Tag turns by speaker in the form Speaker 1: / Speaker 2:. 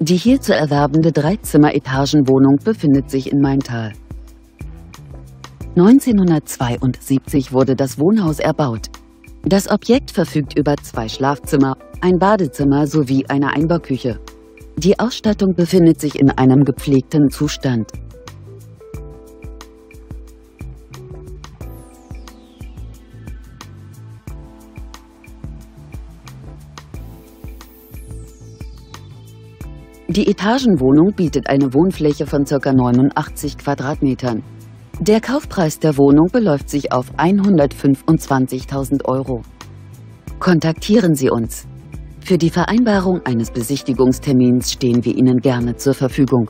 Speaker 1: Die hier zu erwerbende Dreizimmer-Etagenwohnung befindet sich in Maintal. 1972 wurde das Wohnhaus erbaut. Das Objekt verfügt über zwei Schlafzimmer, ein Badezimmer sowie eine Einbauküche. Die Ausstattung befindet sich in einem gepflegten Zustand. Die Etagenwohnung bietet eine Wohnfläche von ca. 89 Quadratmetern. Der Kaufpreis der Wohnung beläuft sich auf 125.000 Euro. Kontaktieren Sie uns. Für die Vereinbarung eines Besichtigungstermins stehen wir Ihnen gerne zur Verfügung.